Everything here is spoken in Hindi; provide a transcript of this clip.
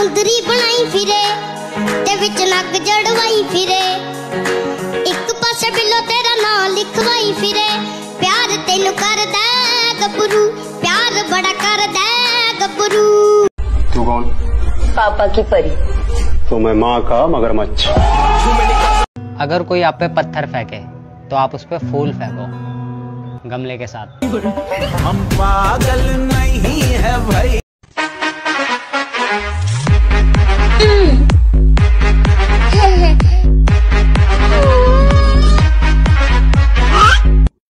ਮੁੰਦਰੀ ਬਣਾਈ ਫਿਰੇ ਤੇ ਵਿੱਚ ਨੱਕ ਜੜਵਾਈ ਫਿਰੇ ਇੱਕ ਪਾਸੇ ਬਿੱਲੋ ਤੇਰਾ ਨਾਂ ਲਿਖਵਾਈ ਫਿਰੇ ਪਿਆਰ ਤੈਨੂੰ ਕਰਦਾ ਗੱਭਰੂ ਪਿਆਰ ਬੜਾ ਕਰਦਾ ਗੱਭਰੂ तू कौन? पापा की परी। तो मैं माँ का मगरमच्छ। अगर कोई आप पे पत्थर फेंके तो आप उस पर फूल फेंको गमले के साथ। हम पागल नहीं